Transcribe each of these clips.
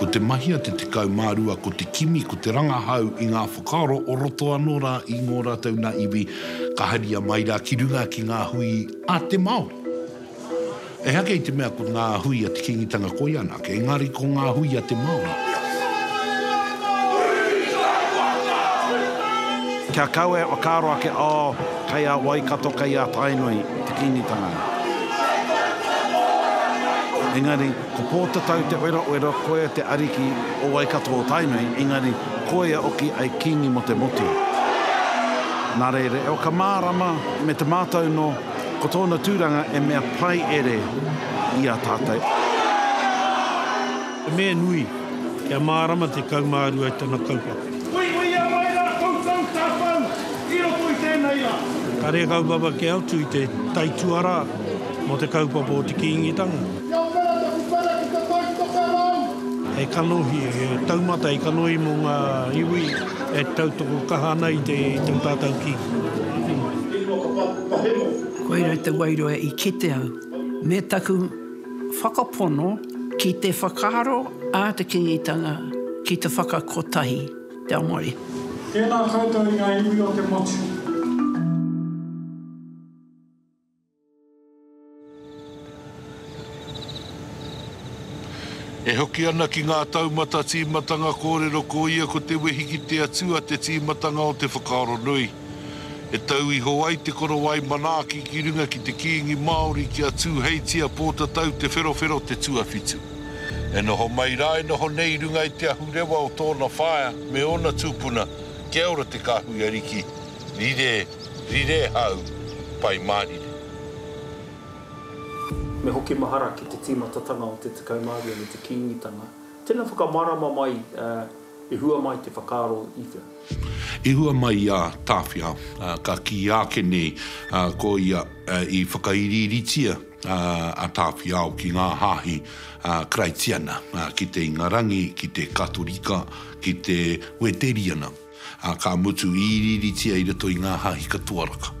Ko te mahi a te 12 ko te kimi, ko te rangahau i ngā whakaaro o roto anō rā i ngō rātou nā iwi ka haria mai rā ki runga ki ngā hui a te Māori. Ehea kei te mea ko ngā hui a te Kīngitanga koi anake, engari ko ngā hui a te Māori. Kia kawe, whakaaro ake, oh. Kei a Waikato, kei a Tainui te Kīngitanga. Engari, ko Pōtatau te werawera, koia te ariki o Waikato o Tainui, engari, koia oki ai Kīngi mo te motu. Nā reira, e o ka mārama me te mātau no, ko tōna tūranga e mea pai ere i a tātou. He mea nui, kia mārama te kaumāru ai tana kaupapa. Uiuia mai rā koutou tātou i roto i tēnei rā. Ka rēkau papa ki a utu i te tai tuarā mō te kaupapa o te Kīngitanga. Kia pera taku pera ki te tai tokerau. Hei kanohi, he taumata hei kanohi mō ngā iwi e tautoko kaha ana i te i tō tātou kī. Koira te wairua i kite au me taku. Whakapono ki te whakaaro a te Kingitanga ki te whakakotahi te ao Māori. Tēnā koutou i ngā iwi o te motu. E hoki ana ki ngā taumata tīmatanga kōrero ko ia ko te wehi ki te Atua te tīmatanga o te whakaaro nui. E tau iho ai te korowai manaaki ki runga ki te Kiingi Maori ki a Tūheitia Pōtatau Te Wherowhero te tuawhitu. E noho mai rā e noho nei i runga i te ahurewa o tōna whaea me ōna tūpuna kia ora te kāhui ariki, rire, rire hau, pai mahere. Me hoki mahara ki te tīmatatanga o te tekau mā rua me te Kiingitanga. Tena whakamārama mai, I hua mai te whakaaro i te. I hua mai i a Tāwhia, ka kī ake nei ko ia i whakairiiritia a Tāwhiao ki ngā hāhi Karaitiana, ki te Ingarangi, ki te Katorika, ki te Wēteriana, ka mutu i iriiritia i roto i ngā hāhi katoa raka.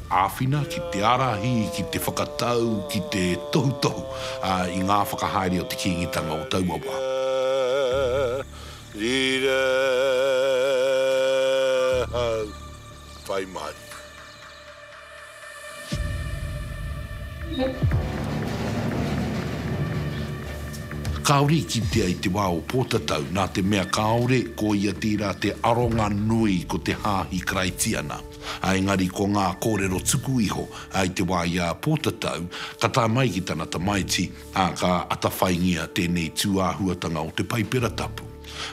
Āwhina ki te ārahi, ki te whakatau, ki te tohutohu i ngā whakahaere o te Kīngitanga o taua wā. Rire hau, whai mai. Kāore i kitea i te wā o Pōtatau, nā te mea kāore ko ia tērā te aronga nui ko te Hāhi Karaitiana. Ā, engari ko ngā kōrero tuku iho, ā, i te wā i a Pōtatau, ka tae mai ki tana tamaiti, ā, ka atawhaingia tēnei tūāhuatanga o te Paipera Tapu.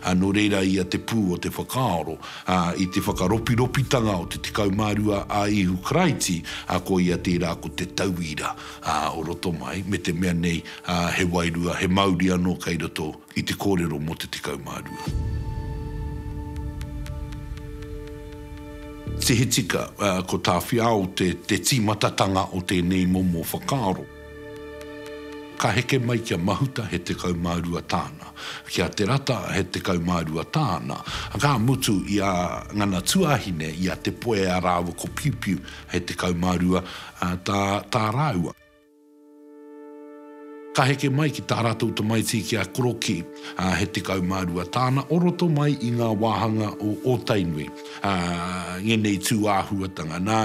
Ā, nō reira ia te pū o te whakaaro, ā, i te whakaropiropitanga o te 12 a Ihu Karaiti, ā, ko ia tērā ko te tauira, ā, o roto mai, me te mea nei, ā, he wairua, he mauri anō kei roto, I te kōrero mō te tekau mā rua. Tihitika, ko Tāwhiao te te tīmatatanga o tēnei momo whakaaro. Ka heke mai ki a Mahuta he tekau mā rua tāna, ki a Te Rata he tekau mā rua tāna, ka mutu i a ngana tuāhine, i a Te Poea rāua ko Piupiu he tekau mā rua tā rāua. Ka heke mai ki tā rātou tamaiti ki a Korokī, ā, he tekau mā rua tāna, o roto mai i ngā wāhanga o Ōtainui, ā, ngēnei tū āhuatanga, nā,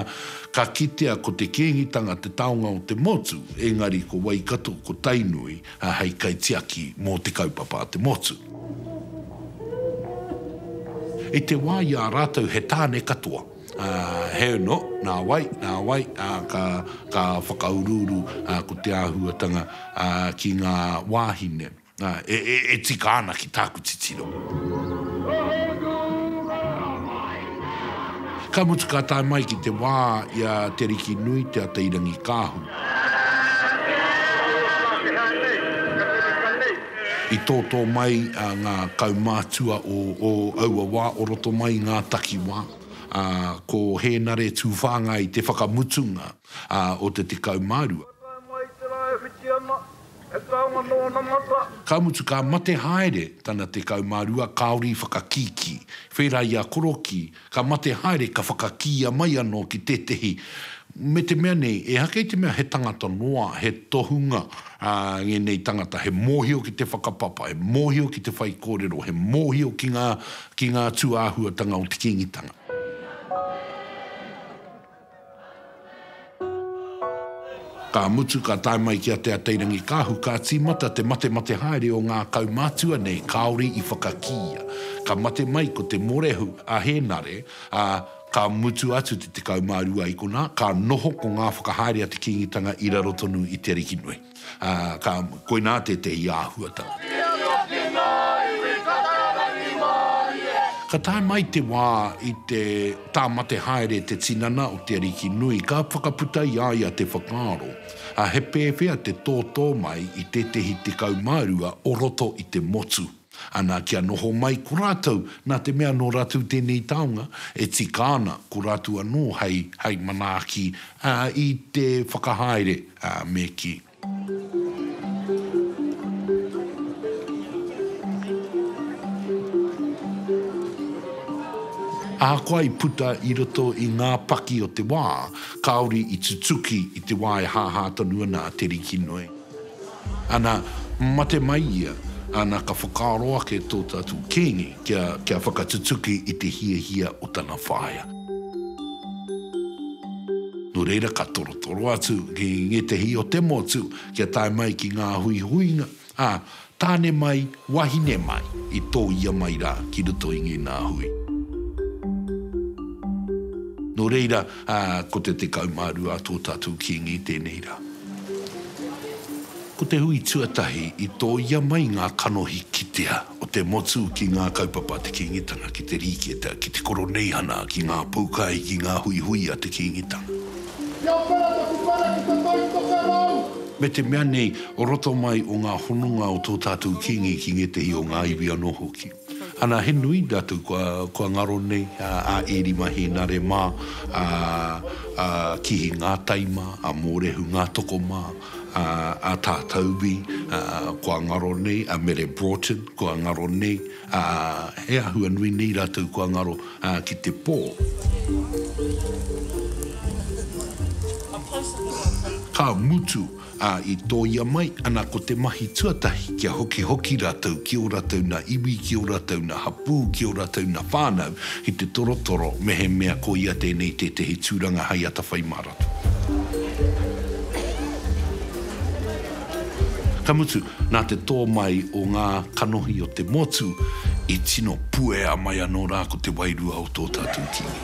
ka kitea ko te Kīngitanga te taonga o te motu, engari ko Waikato, ko Tainui, ā, hei kaitiaki mō te kaupapa a te motu. I te wā i a rātou he tāne katoa. Ā, he ono, nā wai, nā wai, ā, ka, ka whakauruuru, ā, ko te āhuatanga, ā, ki ngā wāhine, ā, e, e, e tika ana ki tāku titiro. Ka mutu ka tae mai ki te wā i a Te Arikinui, Te Atairangikaahu. I tōtō mai ngā kaumātua o aua wā o roto mai i ngā takiwā, ā, ko Hēnare Tūwhāngai i te whakamutunga o te 12. Ka mutu ka mate haere tana 12, kāore i whakakīkī. Whērā i a Korokī, Ka mate haere, ka whakakīia mai anō ki tētehi, me te mea nei, ehara kei te mea he tangata noa, he tohunga, ā, ngēnei tangata, he mōhio ki te whakapapa, he mōhio ki te whaikōrero, he mōhio ki ngā, ki ngā tūāhuatanga o te Kīngitanga. Ka mutu ka tae mai ki a Te Ateirangikaahu ka tīmata te matemate haere o ngā kaumātua nei kāore i whakakīia. Ka mate mai ko Te Morehu a Hēnare, ā, ka mutu atu te tekau mā rua i konā, ka noho ko ngā whakahaere a te Kīngitanga i raro tonu i te arikinui. Ā, ka, koinā tētehi āhuatanga. Ki a Ngāti Māui, ka tae mai ki Māui e. Ka tae mai te wā i te tāmate haere te tinana o te ariki nui, ka whakaputa i a ia te whakaaro, ā, he pēwhea te tōtō mai i tētehi tekau mā rua o roto i te motu. Ana kia noho mai ko rātou, nā te mea nō Ratu tēnei taonga, e tika ana ko Ratu anō hei, hei manaaki, ā, i te whakahaere, ā, me kī. Ahakoa i puta i roto i ngā paki o te wā, kāore i tutuki i te wā e hāhā tonu ana a Te Rikinui. Ana, mate mai ia, ana ka whakaaro ake tō tātou Kīngi kia, kia whakatutuki i te hiahia o tana whaea. Nō reira ka torotoro atu ki ngētehi o te motu kia tae mai ki ngā huihuinga, ā, Tāne mai, wahine mai, i tō ia mai rā ki roto i ngēnā hui. Nō reira, ko te tekau mā rua a tō tātou Kīngi i tēnei rā. Ko te hui tuatahi i tō ia mai ngā kanohi kitea o te motu ki ngā kaupapa a te Kīngitanga, ki te Rīketa, ki te Koroneihana, ki ngā poukai, ki ngā huihui a te Kīngitanga. Kia para taku para ki te tautoko rau! Me te mea nei, o roto mai o ngā hononga o tō tātou Kīngi ki ngētehi o ngā iwi anō hoki. Ana, he nui rātou kua, kua ngaro nei, a Ēri Mahēnare mā, a, a Kihi Ngātai mā, a Mōrehu Ngātoko mā, a, a Tā Taubi, a, kua ngaro nei, a Mere Broughton, kua ngaro nei, Ā, he āhua nui nei rātou kua ngaro ki te pō. Ka mutu, ā, i tōia mai, ana ko te mahi tuatahi kia hokihoki rātou ki ō rātou nā iwi, ki ō rātou nā hapū, ki ō rātou nā whānau, ki te torotoro, mehemea ko ia tēnei tētehi tūranga hai atawhai mā rātou. Ka mutu, Nā te tō mai o ngā kanohi o te motu, i tino puea mai anō rā ko te wairua o tō tātou tīni.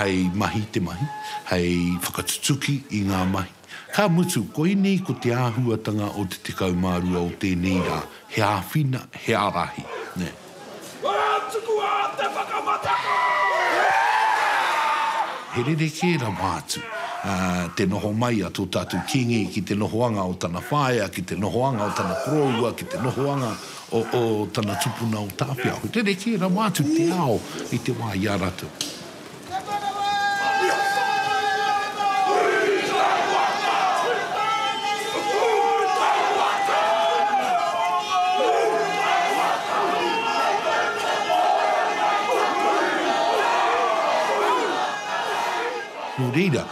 Hei mahi te mahi, hei whakatutuki i ngā mahi. Ka mutu, koinei ko te āhuatanga o te tekau mā rua o tēnei rā, he āwhina, he ārahi, nē. Kua tukua te whakamatako! He rerekē rawa atu te noho mai a tō tātou Kīngi ki te nohoanga o tana whaea, ki te nohoanga o tana koroua, ki te nohoanga o tana tupuna o Tāwhiao. He rerekē rawa atu te ao i te wā i a rātou. Nō reira,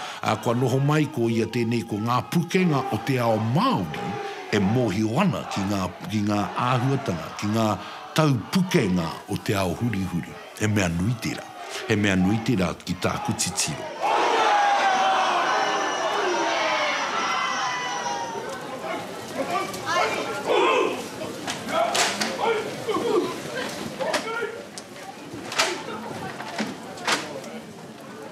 kua noho mai ko ia tēnei ko ngā pukenga o te ao Māori e mōhio ana ki ngā āhuatanga, ki ngā tau pukenga o te ao hurihuri. He mea nui tērā. He mea nui tērā ki tāku titiro.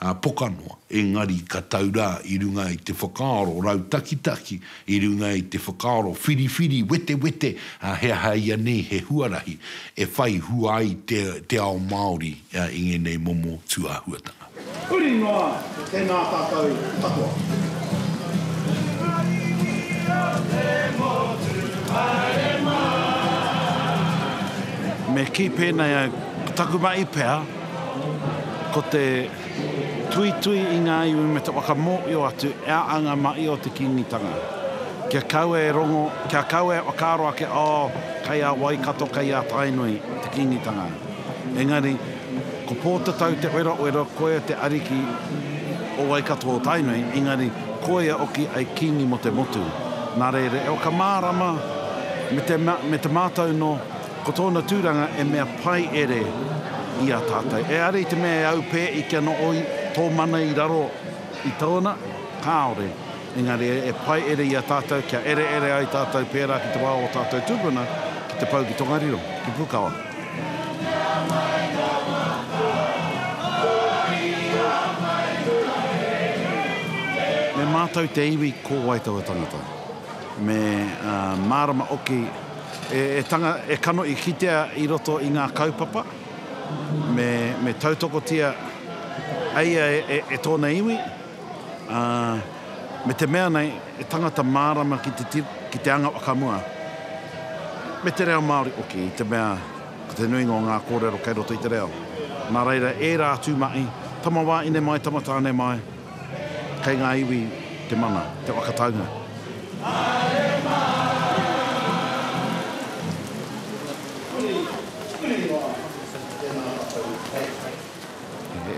Ā, pokanoa, engari ka tau rā i runga i te whakaaro rautakitaki, i runga i te whakaaro whiriwhiri wetewete, ā, he aha ia nei he huarahi e whai hua ai te, te ao Māori i ngēnei momo tūāhuatanga. Huri noa, tēnā tātou katoa. Ngā iwi o te motu haere mai. Me kī pēnei au, taku mahi pea. Ko te tuitui i ngā iwi me te whakamōhio atu e a anga ma i o te Kīngitanga. Kia kaua e rongo, kia kaua e whakaaro ake oh kei a Waikato, kei a Tainui te Kīngitanga. Engari, ko Pōtatau te werawera koia te ariki o Waikato o Tainui, engari koia oki ai Kīngi mo te motu. Nā reira, e whakamārama me te mātau no. Ko tōna tūranga e mea pai ere i a tātou. Eare i te mea e au pē i kia noho i tō mana i raro i tōna, kāore. Engari e pai ere i a tātou kia ereere ai tātou pērā ki te wā o tātou tūpuna ki te pau ki Tongariro, ki Pukawa. Me mātau te iwi ko wai taua tangata. Me mārama hoki. E kano, i kitea i roto i ngā kaupapa, me tautokotia eia e tōna iwi, ā, me te mea nei, he tangata mārama ki te anga whakamua, me te reo Māori hoki, i te mea, ko te nuinga o ngā kōrero kei roto i te reo. Nā reira, ērā tū mahi, tama wāine mai, tama tāne mai, Kei ngā iwi te mana, te whakataunga.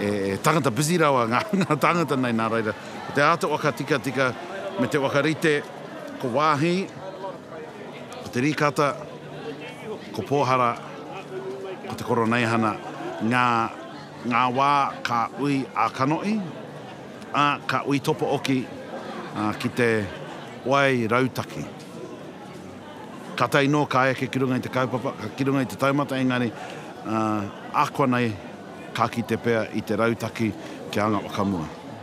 He tangata busy rawa nga tangata nei na reira ko te ato waka tikatika me te waka rite ko wahi ko te rikata ko pohara ko te koroneihana nga Ngā wā ka ui a Kanohi, ā, ka ui topo oki ki te wai rautaki. Ka taino ka eke ki runga i te kaupapa, ki runga i te taumata, engari ahakoa nei ka kite pea i te rautaki ki a anga whakamua.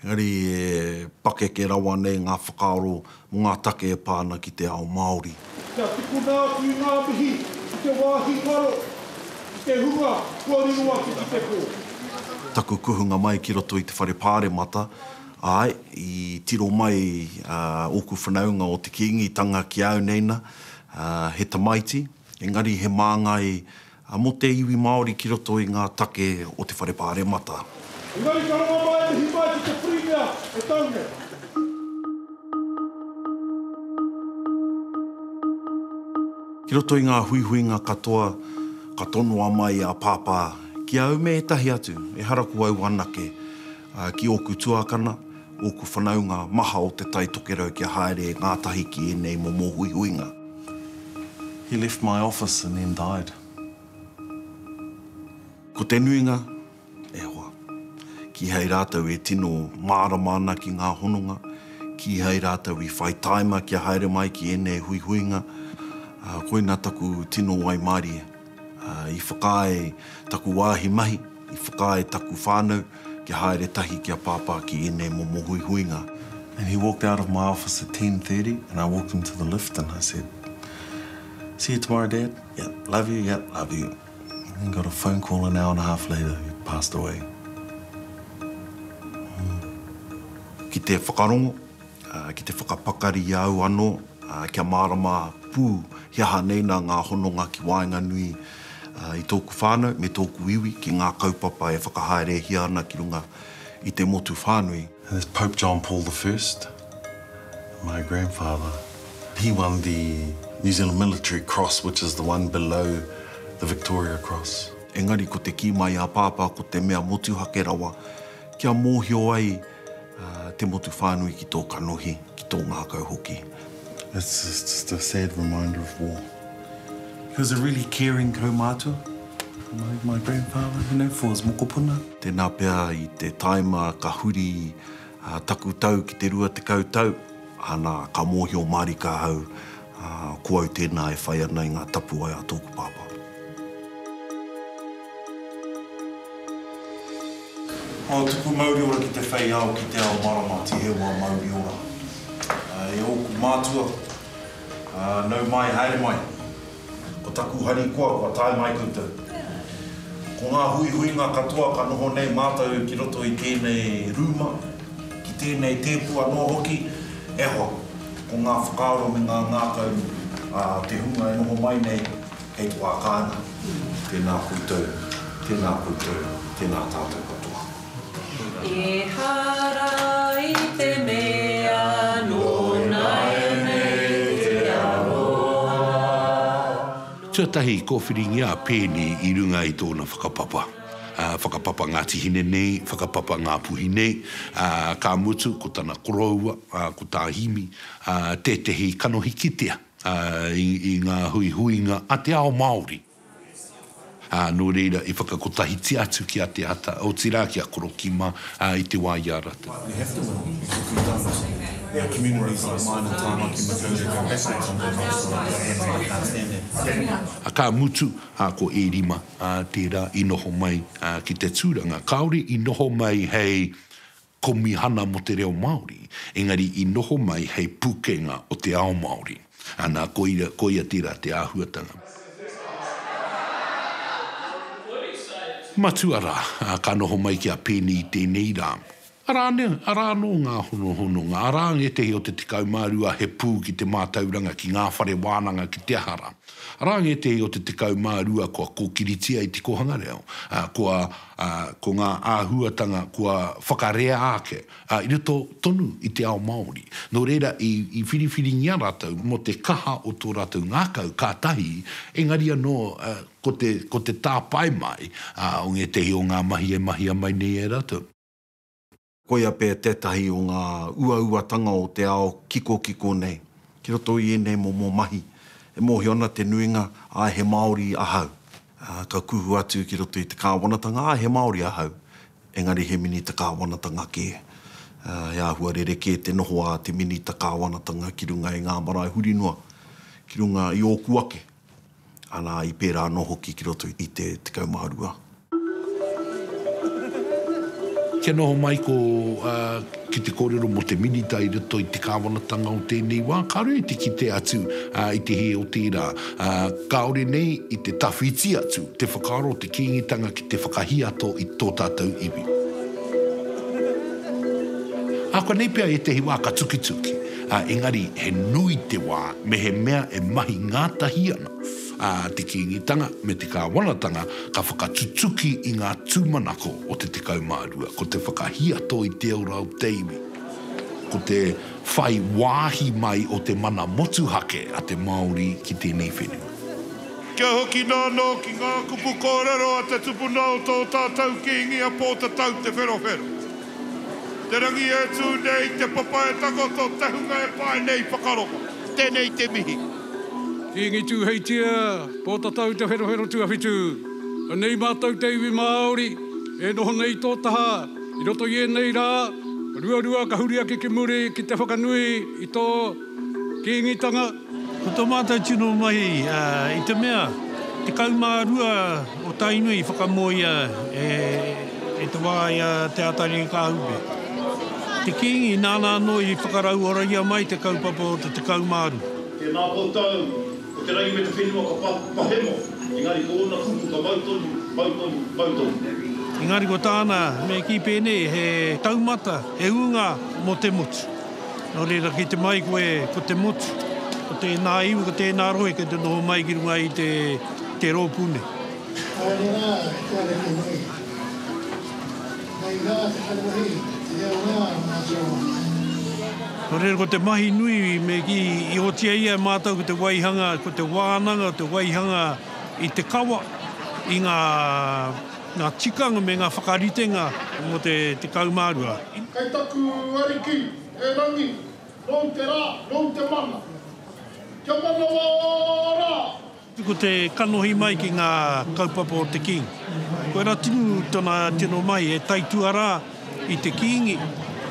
Engari e pakeke rawa nei ngā whakaaro mō ngā take e pā ana ki te ao Māori. Kia tukuna atu i ngā mihi ki te wāhi karo, ki te hunga kua riro atu ki te pō. Taku kuhunga mai ki roto i te whare pāremata, āe, i tiro mai ōku whanaunga o te Kīngitanga ki au nei na, he tamaiti, engari he māngai A mo te iwi Maori ki roto i nga take o te whare paremata. Engari ka rongo noa etahi mai ki te Pirimia e tau nei. Ki roto i nga huihuinga katoa ka tonoa mai a Papa ki au me etahi atu, ehara ko au anake, ki oku tuakana, Ōku whanaunga maha o Te Tai Tokerau kia haere ngātahi ki ēnei momo huihuinga. He left my office and then died. Ko te nuinga, e hoa. Kīhai rātou e tino mārama ana ki ngā hononga, kīhai rātou i whai tāima kia haere mai ki ēnei huihuinga, ā, koina taku tino waimarie. I whakaae taku wāhi mahi, i whakaae taku whānau kia haere tahi ki a Pāpā ki ēnei momo huihuinga. And he walked out of my office at ten thirty and I walked him to the lift and I said, See you tomorrow Dad, yep, love you, yep, love you. And then got a phone call an hour and a half later, he'd passed away. Ki te whakarongo. Ki te whakapakari i a au anō kia mārama pū he aha nei nā ngā hononga ki waenganui i tōku whānau me tōku iwi ki ngā kaupapa e whakahaerehia ana ki runga i te motu whānui. And there's Pope John Paul the First, my grandfather, he won the New Zealand Military Cross which is the one below the Victoria Cross. Engari ko te kī mai a Pāpā ko te mea motuhake rawa kia mōhio ai te motu whānui ki tō kanohi, ki tō ngākau hoki. It's just a sad reminder of war. He was a really caring kaumātua, my grandfather, you know, for his mokopuna. Tēnā pea i te taima ka huri taku tau ki te rua tekau tau, ana, ka mōhio mārika au Ā, ko au tēnā e whai ana i ngā tapuwae a tōku pāpā. Ko au tuku mauri ora ki te whei ao, ki te ao marama, tihe wā mauri ora. Ā, e ōku mātua, ā, nau mai, haere mai. Ko taku harikoa, kua tae mai koutou. Ko ngā huihuinga katoa ka noho nei mātou ki roto i tēnei rūma, Ki tēnei tēpu anō hoki, e hoa, ko ngā whakaaro me ngā ngākau a te hunga e noho mai nei, hei te wā kāinga. Tēnā koutou, tēnā koutou, tēnā tātou katoa. Ehara i te mea nō nāianei te aroha. Tuatahi, kōwhiringia a Peeni i runga i tōna whakapapa. Whakapapa Ngāti Hine nei, whakapapa Ngāpuhi nei, ā, ka mutu ko tana koroua, ā, ko tā Himi, ā, tētehi kanohi kitea, ā, i, i ngā huihuinga a te ao Māori, ā, nō reira i whakakotahitia atu ki a Te Ata, otirā ki a Korokima, ā, i te wā i a rātou. We have to win them because if we don't, our communities like mine and Tāmaki Makaurau go backwards and they're not sort of developing and they can't stand that. Ka mutu, ā, ko Ērima, ā, tērā i noho mai, ā, ki te tūranga, kāore i noho mai hei Komihana mō te Reo Māori, engari i noho mai hei pūkenga o te ao Māori. Ā, nā, koira, koia tērā te āhuatanga. Matua rā, ā, ka noho mai ki a Pēni i tēnei rā. Arā nē, arā anō ngā honohononga, arā ngētehi o te 12 he pū ki te mātauranga, ki ngā whare wānanga, ki te aha rā. Arā ngētehi o te 12 kua kōkiritia i te kōhanga reo, ā, kua, ā, ko ngā āhuatanga kua whakarea ake, ā, i roto tonu i te ao Māori. Nō reira, i, i whiriwhiringia rātou mō te kaha o tō rātou ngākau, ka tahi, engari anō, ā, ko te, ko te tāpae mai, ā, o ngētehi o ngā mahi e mahia mai nei e rātou. Koia pea tētahi o ngā uauatanga o te ao kikokiko nei. Ki roto i ēnei momo mahi, e mōhio ana te nuinga, āe he Māori ahau, ka kuhu atu ki roto i te kāwanatanga, āe he Māori ahau, engari he Minita Kāwanatanga kē. He āhua rerekē te noho a te Minita Kāwanatanga ki runga i ngā marae huri noa, ki runga i ōku ake. Anā, i pērā anō hoki ki roto i te 12. Kia noho mai ko, ā, ki te kōrero mō te Minita i roto i te kāwanatanga o tēnei wā, kāore i te kitea atu, ā, i te hē o tērā, ā, kāore nei i te tawhiti atu te whakaaro o te Kīngitanga ki te whakahiato i tō tātou iwi. Ākuanei pea ētehi wā ka tukituki. ā, engari he nui te wā mehemea e mahi ngātahi ana, ā, te Kīngitanga me te Kāwanatanga ka whakatutuki i ngā tūmanako o te 12, ko te whakahiato i te ora o te iwi, ko te whai wāhi mai o te mana motuhake a te Māori ki tēnei whenua. Kia hoki nāna ki ngā kupu kōrero a te tupuna o tō tātou Kīngi a Pōtatau Te Wherowhero. Te rangi e tū nei, te papa e takoto, te hunga e pae nei, whakarongo. Tēnei te mihi. Kīngitu hei tia, ko tatau te wherohero tuawhitu. Anei mātou te iwi Māori, e noho nei i tō taha, i roto i ēnei rā, ruarua ka huri ake ki muri ki te whakanui i tō Kīngitanga, Ko tō mātou tino mahi, i te mea, 12 o Tainui i whakamōhia e te wā i a Te Ātaarangi-a-Kāhupe, te Kīngi, nāna anō i whakarauorahia mai te kaupapa o te 12. Tēnā koutou, ko te rangi me te whenua ka pahemo, engari ko ōna kupu ka mau tonu, mau tonu, mau tonu. Engari ko tāna, me kī pēnei, he taumata, he ūnga mō te motu. Nō reira, kite mai koe, ko te motu, ko tēnā iwi, ko tēnā rohe kei te noho mai ki runga i te rōpū nei. Haere rā, te ariki nui. Hei rā te kanohi, te reo rā o ngā tūranga nei. Nō reira, ko te mahi nui me kī, i otia ia e mātou ko te waihanga, ko te wānanga, te waihanga i te kawa, i ngā tikanga me ngā whakaritenga mō te tekau mā rua. i. Kei taku Ariki, e Rangi, nōu te rā, nōu te mana. Kia manawa rā! Ko te kanohi mai ki ngā kaupapa o te King. Koirā tonu tona tino mahi, he taituarā i te Kingi,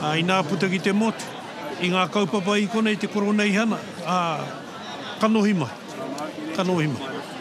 ā, inā puta ki te motu, i ngā kaupapa i konei te Koroneihana, ā, kanohi mai, kanohi mai.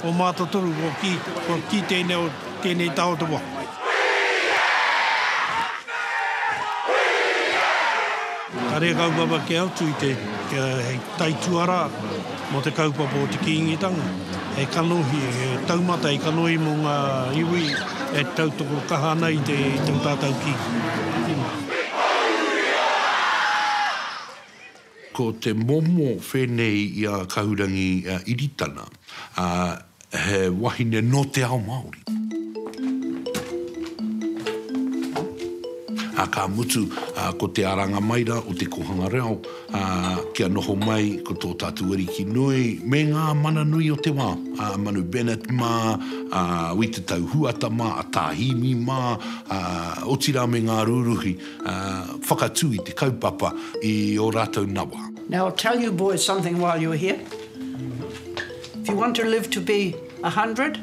Ko mātou toru kua kī, kua kī tēnei o tēnei taha o te wā. Kare kau papa kia atu i te, kia hei taituarā mō te kaupapa o te Kīngitanga, hei kanohi, he taumata hei kanohi mō ngā iwi e tautoko kaha ana i te, i tō tātou kī. Ko te momo whenei i a Kahurangi Iritana, he wahine no te ao Maori. Ka mutu, ko te aranga mai ra o te kohanga reo, kia noho mai ko to tatu ariki nui me nga mana nui o te wa, a Manu Bennett ma, a Witatau Huata ma, a Tahimi ma, otira me nga ruruhi. whakatū i te kaupapa i ō rātou nawa. Now I'll tell you boys something while you're here. If you want to live to be a hundred,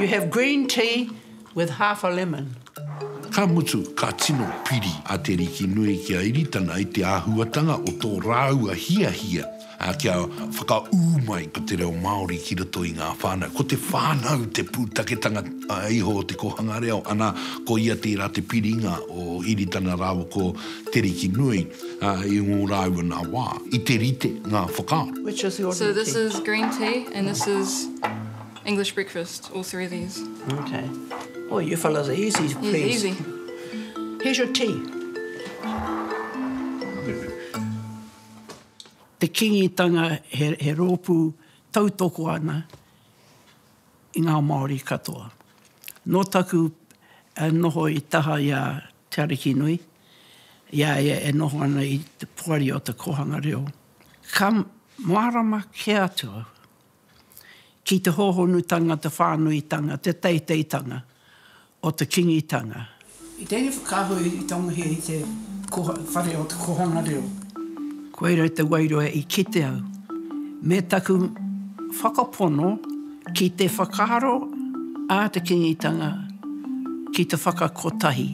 you have green tea with half a lemon. Ka mutu, ka tino piri a Te Rikinui ki a Iritana i te āhuatanga o tō rāua hiahia. Ā, kia whakaū mai ko te reo Māori ki roto i ngā whānau. Ko te whānau te pūtaketanga iho o te kōhanga reo, ana, ko ia tērā te piringa o Iritana rāua ko Te Rikinui, ā, i ngō rāua nā wā, i te rite ngā whakaaro. Which is your green tea? So this is green tea and this is English breakfast, all three of these. Okay. Oh, you fellas are easy to please. He's easy. Here's your tea. Te Kīngitanga he rōpū tautoko ana i ngā Māori katoa. Nō taku noho i taha i a Te Arikinui, i a ia e noho ana i te Poari o te Kōhanga Reo, ka mārama kē atu au, ki te hōhonutanga, te whānuitanga, te teiteitanga o te Kingitanga. I tēnei whakaaro i tangohia i te whare o te Kōhanga Reo. Koirau te wairua i kite au me taku whakapono ki te whakaaro a te Kingitanga ki te whakakotahi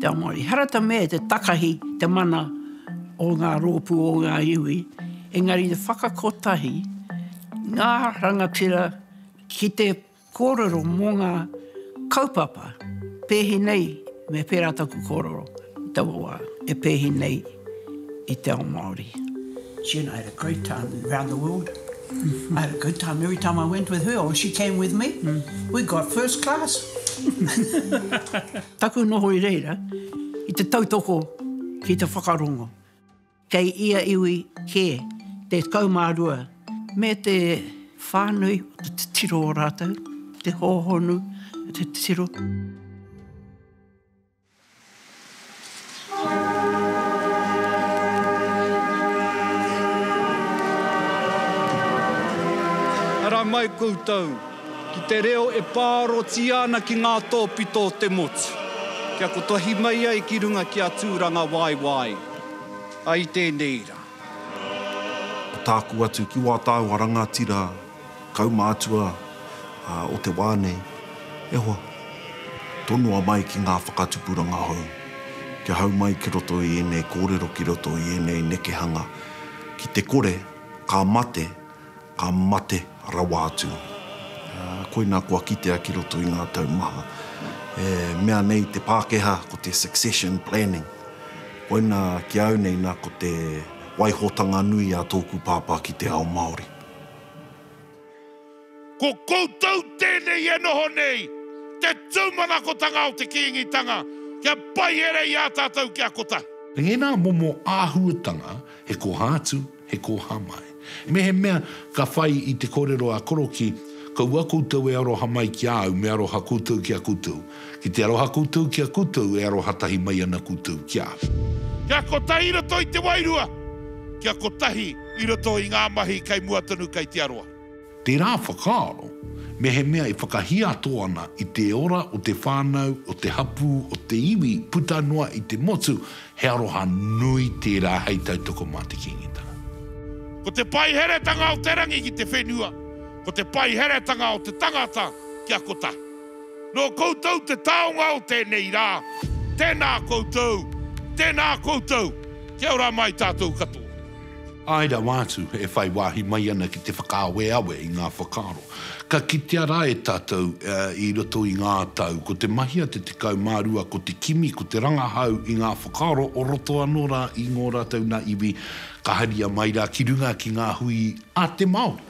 te ao Māori. He ara te mea te takahi te mana o ngā rōpū o ngā iwi. Engari i whakakotahi ngā rangatira ki te kōrero mō ngā kaupapa, pēhi nei me pērā taku kōrero i taua wā, e pēhi nei i te ao Māori. She and I had a great time around the world. I had a good time every time I went with her or she came with me. We got first class. Taku noho i reira, i te tautoko ki te whakarongo. Kei ia iwi kē te kau mā rua. Me te whānui o te titiro o rātou, te hōhonu o te titiro. Ara mai koutou ki te reo e pārotia ana ki ngā tōpito o te motu, kia kotahi mai ai ki runga ki a Tūrangawaewae. ai tēnei rā. Ko tāku atu ki wā tāua rangatira kaumātua o te wā nei, e hoa, tonoa mai ki ngā whakatupuranga hou, kia hau mai ki roto i ēnei kōrero, ki roto i ēnei nekehanga, ki te kore ka mate. Ka mate rawa atu. Ā, koinā kua kitea ki roto i ngā tau maha, e mea nei te Pākehā ko te succession planning. Koinā ki au nei nā ko te waihotanga nui a tōku pāpā ki te ao Māori. Ko koutou tēnei e noho nei te tūmanakotanga o te Kīngitanga kia pai here i ā tātou kia kotahi. Engari nā momo āhuatanga he koha atu. He koha mai. Mehemea ka whai i te korero a Korokī, Ko ua koutou e aroha mai ki a au, me aroha koutou ki a koutou. Ki te aroha koutou ki a koutou, e aroha tahi mai ana koutou ki a au. Kia kotahi i roto i te wairua, kia kotahi i roto i ngā mahi kei mua tonu kei te aroha. Tērā whakaaro, mehemea e whakahiato ana i te ora o te whānau, o te hapū, o te iwi, puta noa i te motu, he aroha nui tērā hei tautoko mā te Kīngitanga. Ko te paiheretanga o te rangi ki te whenua, ko te paiheretanga o te tangata kia kotahi. Nō koutou te taonga o tēnei rā, tēnā koutou, tēnā koutou, kia ora mai tātou katoa. Āe rawa atu e whai wāhi mai ana ki te whakaaweawe i ngā whakaaro. Ka kitea rā e tātou i roto i ngā tau, ko te mahi a te 12 ko te kimi, ko te rangahau i ngā whakaaro o roto anō rā i ngō rātou nā iwi ka haria mai rā ki runga ki ngā hui a te Māori.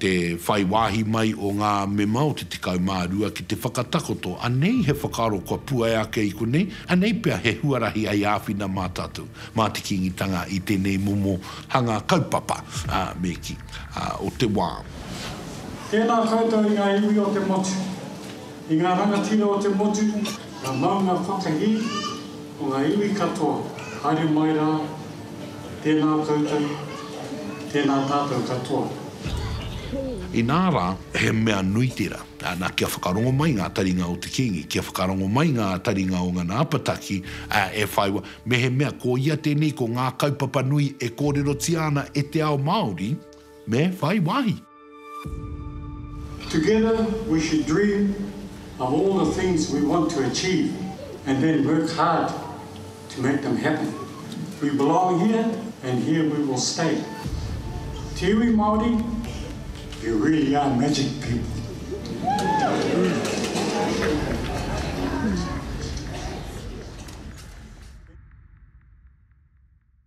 Te whai wāhi mai o ngā mema o te 12 ki te whakatakoto, anei he whakaaro kua puea ake i konei, anei pea he huarahi hei āwhina mā tātou, mā Te Kīngitanga i tēnei momo hanga kaupapa, ā, me kī, ā, o te wā. Tēnā koutou i ngā iwi o te motu. I ngā rangatira o te motu, ngā maunga whakahī o ngā iwi katoa, haere mai rā, tēnā koutou, tēnā tātou katoa. Inā rā, he mea nui tērā. Nā, kia whakarongo mai ngā taringa o te Kīngi, kia whakarongo mai ngā taringa o ngana apataki, ā, e whai wā, mehemea ko ia tēnei, ko ngā kaupapa nui e kōrerotia ana e te ao Māori, me whai wāhi. Together we should dream of all the things we want to achieve and then work hard to make them happen. We belong here and here we will stay. Te iwi Māori, You really are magic people.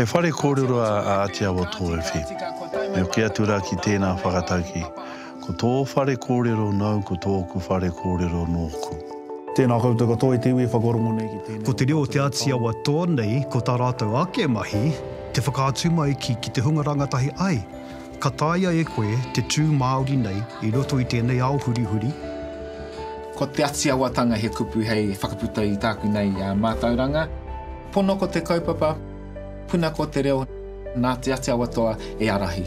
He whare kōrero a Āti Awa Tōwhiwhi. Me hoki atu rā ki tēnā whakatauki, ko tō whare kōrero nāu, ko tōku whare kōrero nōku. Tēnā koutou katoa i te iwi e whakarongo nei ki tēnei. Ko te reo o Te Āti Awa tō nei, ko tā rātou ake mahi, te whakaatu mai ki te hunga rangatahi ai. Ka taea e koe te tū Māori nei i roto i tēnei ao hurihuri? Ko Te Ati Awatanga he kupu hei whakaputa i tāku nei mātauranga. Pono ko te kaupapa, puna ko te reo, nā Te Ati Awatoa e arahi.